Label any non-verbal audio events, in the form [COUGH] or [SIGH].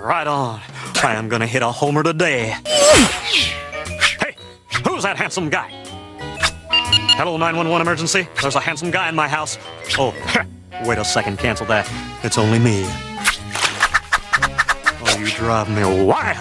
Right on. I am gonna hit a homer today. Hey, who's that handsome guy? Hello, 911 emergency. There's a handsome guy in my house. Oh, [LAUGHS] wait a second, cancel that. It's only me. Oh, you drive me wild.